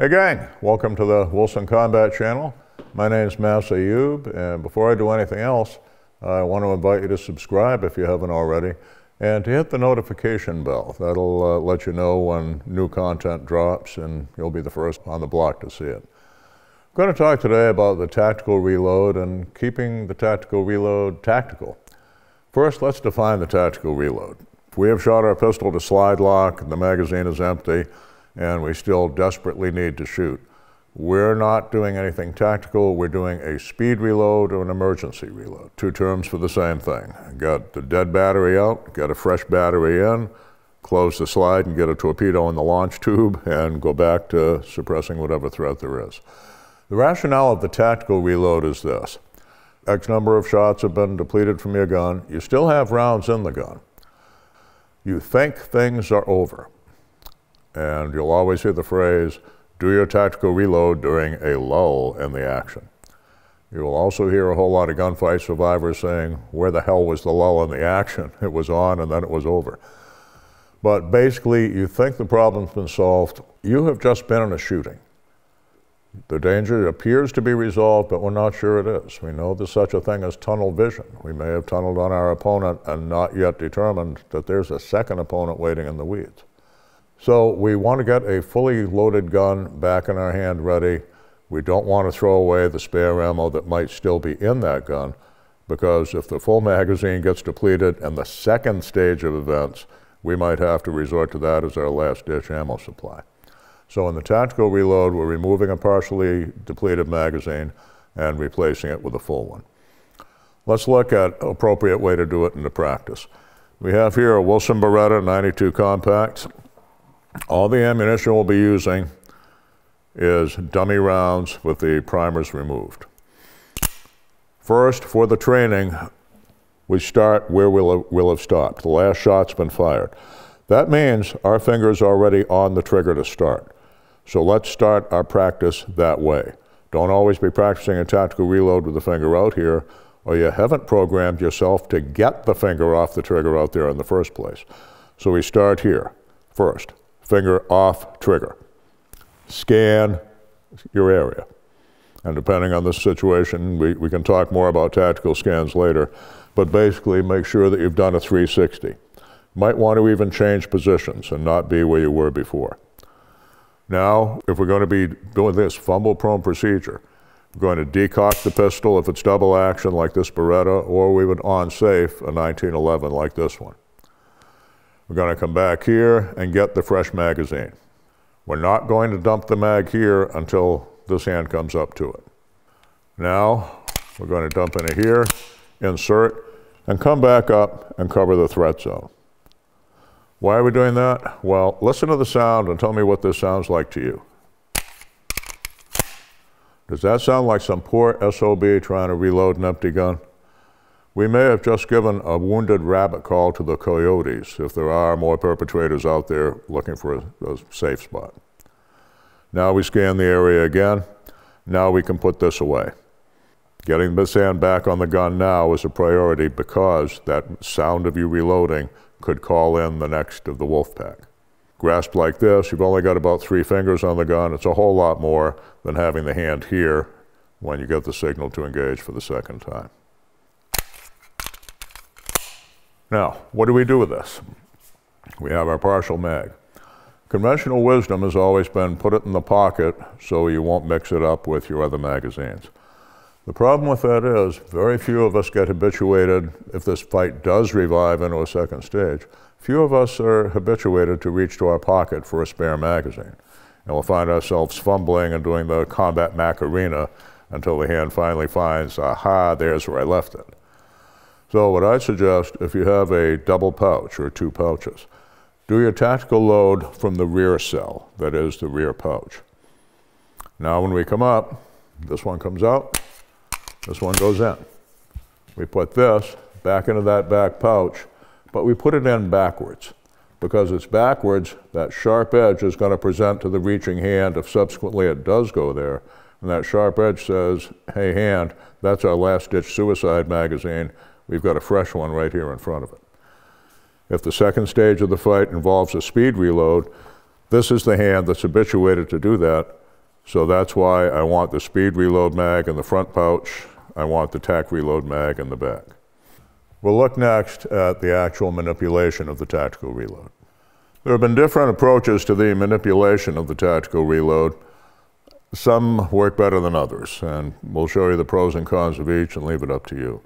Hey gang, welcome to the Wilson Combat Channel. My name is Mas Ayoob, and before I do anything else, I want to invite you to subscribe if you haven't already, and to hit the notification bell. That'll uh, let you know when new content drops, and you'll be the first on the block to see it. I'm going to talk today about the tactical reload and keeping the tactical reload tactical. First, let's define the tactical reload. If we have shot our pistol to slide lock and the magazine is empty, and we still desperately need to shoot. We're not doing anything tactical, we're doing a speed reload or an emergency reload. Two terms for the same thing. Got the dead battery out, got a fresh battery in, close the slide and get a torpedo in the launch tube and go back to suppressing whatever threat there is. The rationale of the tactical reload is this. X number of shots have been depleted from your gun. You still have rounds in the gun. You think things are over. And you'll always hear the phrase, do your tactical reload during a lull in the action. You will also hear a whole lot of gunfight survivors saying, where the hell was the lull in the action? It was on and then it was over. But basically, you think the problem's been solved. You have just been in a shooting. The danger appears to be resolved, but we're not sure it is. We know there's such a thing as tunnel vision. We may have tunneled on our opponent and not yet determined that there's a second opponent waiting in the weeds. So we want to get a fully loaded gun back in our hand ready. We don't want to throw away the spare ammo that might still be in that gun because if the full magazine gets depleted and the second stage of events, we might have to resort to that as our last ditch ammo supply. So in the tactical reload, we're removing a partially depleted magazine and replacing it with a full one. Let's look at appropriate way to do it in the practice. We have here a Wilson Beretta 92 compact. All the ammunition we'll be using is dummy rounds with the primers removed. First, for the training, we start where we'll, we'll have stopped. The last shot's been fired. That means our finger's already on the trigger to start. So let's start our practice that way. Don't always be practicing a tactical reload with the finger out here, or you haven't programmed yourself to get the finger off the trigger out there in the first place. So we start here first finger off trigger. Scan your area. And depending on the situation, we, we can talk more about tactical scans later, but basically make sure that you've done a 360. Might want to even change positions and not be where you were before. Now, if we're going to be doing this fumble prone procedure, we're going to decock the pistol if it's double action like this Beretta, or we would on safe a 1911 like this one. We're going to come back here and get the fresh magazine. We're not going to dump the mag here until this hand comes up to it. Now, we're going to dump in it here, insert, and come back up and cover the threat zone. Why are we doing that? Well, listen to the sound and tell me what this sounds like to you. Does that sound like some poor SOB trying to reload an empty gun? We may have just given a wounded rabbit call to the coyotes if there are more perpetrators out there looking for a, a safe spot. Now we scan the area again. Now we can put this away. Getting this hand back on the gun now is a priority because that sound of you reloading could call in the next of the wolf pack. Grasp like this, you've only got about three fingers on the gun. It's a whole lot more than having the hand here when you get the signal to engage for the second time. Now, what do we do with this? We have our partial mag. Conventional wisdom has always been put it in the pocket so you won't mix it up with your other magazines. The problem with that is very few of us get habituated, if this fight does revive into a second stage, few of us are habituated to reach to our pocket for a spare magazine. And we'll find ourselves fumbling and doing the combat macarena until the hand finally finds, aha, there's where I left it. So what I suggest, if you have a double pouch or two pouches, do your tactical load from the rear cell, that is the rear pouch. Now when we come up, this one comes out, this one goes in. We put this back into that back pouch, but we put it in backwards. Because it's backwards, that sharp edge is going to present to the reaching hand if subsequently it does go there. And that sharp edge says, hey hand, that's our last ditch suicide magazine. We've got a fresh one right here in front of it. If the second stage of the fight involves a speed reload, this is the hand that's habituated to do that, So that's why I want the speed reload mag in the front pouch. I want the tack reload mag in the back. We'll look next at the actual manipulation of the tactical reload. There have been different approaches to the manipulation of the tactical reload. Some work better than others, and we'll show you the pros and cons of each and leave it up to you.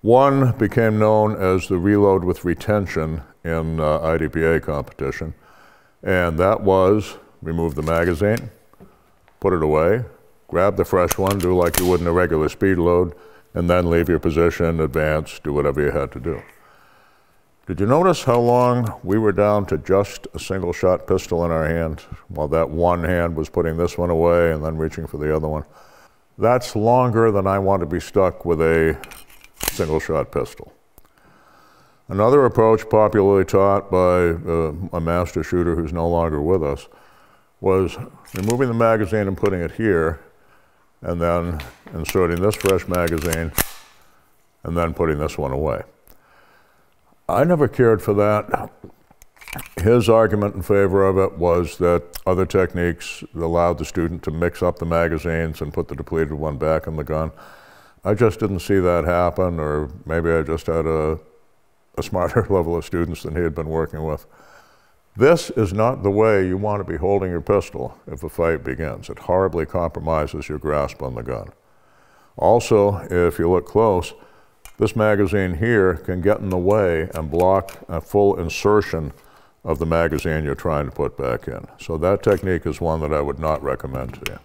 One became known as the reload with retention in uh, IDPA competition, and that was remove the magazine, put it away, grab the fresh one, do like you would in a regular speed load, and then leave your position, advance, do whatever you had to do. Did you notice how long we were down to just a single shot pistol in our hand while that one hand was putting this one away and then reaching for the other one? That's longer than I want to be stuck with a single shot pistol. Another approach popularly taught by uh, a master shooter who's no longer with us was removing the magazine and putting it here and then inserting this fresh magazine and then putting this one away. I never cared for that. His argument in favor of it was that other techniques allowed the student to mix up the magazines and put the depleted one back in the gun. I just didn't see that happen, or maybe I just had a, a smarter level of students than he had been working with. This is not the way you want to be holding your pistol if a fight begins. It horribly compromises your grasp on the gun. Also, if you look close, this magazine here can get in the way and block a full insertion of the magazine you're trying to put back in. So that technique is one that I would not recommend to you.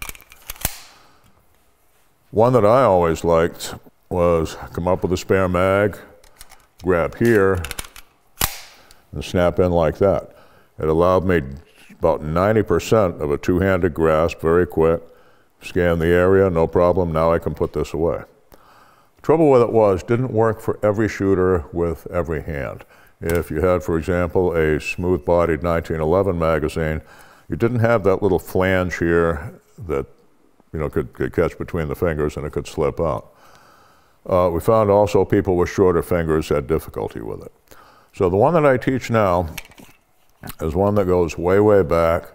One that I always liked was come up with a spare mag, grab here, and snap in like that. It allowed me about 90% of a two-handed grasp very quick, scan the area, no problem, now I can put this away. The Trouble with it was, didn't work for every shooter with every hand. If you had, for example, a smooth-bodied 1911 magazine, you didn't have that little flange here that you know, could, could catch between the fingers and it could slip out. Uh, we found also people with shorter fingers had difficulty with it. So the one that I teach now is one that goes way, way back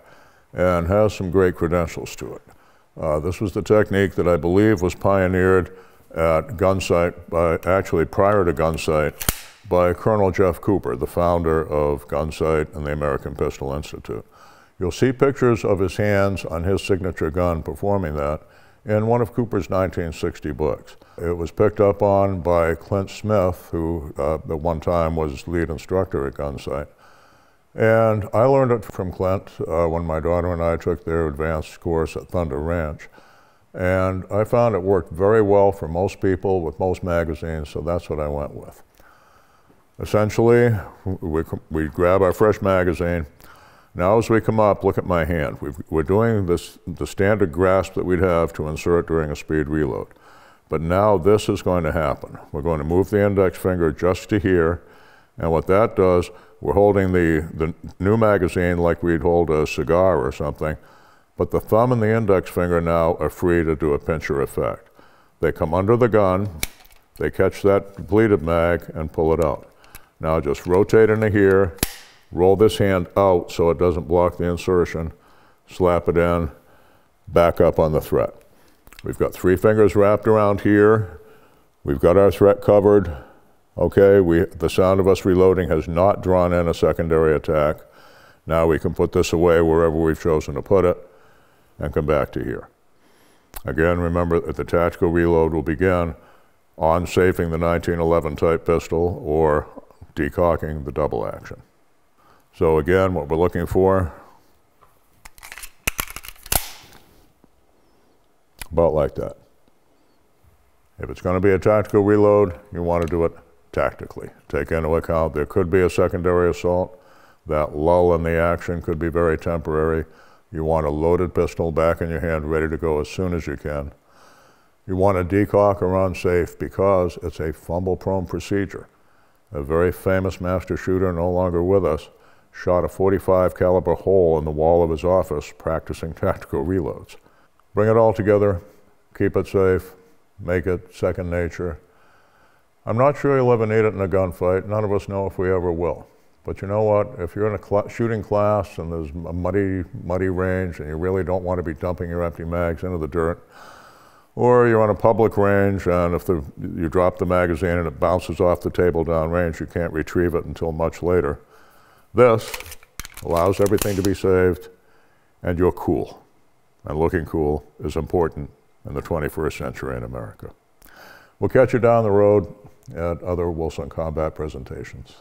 and has some great credentials to it. Uh, this was the technique that I believe was pioneered at Gunsight, by, actually prior to Gunsight, by Colonel Jeff Cooper, the founder of Gunsight and the American Pistol Institute. You'll see pictures of his hands on his signature gun performing that in one of Cooper's 1960 books. It was picked up on by Clint Smith, who uh, at one time was lead instructor at Gunsight. And I learned it from Clint uh, when my daughter and I took their advanced course at Thunder Ranch. And I found it worked very well for most people with most magazines, so that's what I went with. Essentially, we, we grab our fresh magazine. Now as we come up, look at my hand. we are doing this, the standard grasp that we'd have to insert during a speed reload. But now this is going to happen. We're going to move the index finger just to here, and what that does, we're holding the, the new magazine like we'd hold a cigar or something, but the thumb and the index finger now are free to do a pincher effect. They come under the gun, they catch that depleted mag and pull it out. Now just rotate into here, roll this hand out so it doesn't block the insertion, slap it in, back up on the threat. We've got three fingers wrapped around here. We've got our threat covered. Okay, we, the sound of us reloading has not drawn in a secondary attack. Now we can put this away wherever we've chosen to put it and come back to here. Again, remember that the tactical reload will begin on safing the 1911 type pistol or decocking the double action. So again, what we're looking for, about like that. If it's going to be a tactical reload, you want to do it tactically. Take into account there could be a secondary assault. That lull in the action could be very temporary. You want a loaded pistol back in your hand, ready to go as soon as you can. You want to decock or unsafe because it's a fumble-prone procedure. A very famous master shooter, no longer with us, shot a 45 caliber hole in the wall of his office practicing tactical reloads. Bring it all together, keep it safe, make it second nature. I'm not sure you'll ever need it in a gunfight. None of us know if we ever will. But you know what? If you're in a cl- shooting class and there's a muddy, muddy range and you really don't want to be dumping your empty mags into the dirt, or you're on a public range and if the, you drop the magazine and it bounces off the table downrange, you can't retrieve it until much later. This allows everything to be saved and you're cool. And looking cool is important in the 21st century in America. We'll catch you down the road at other Wilson Combat presentations.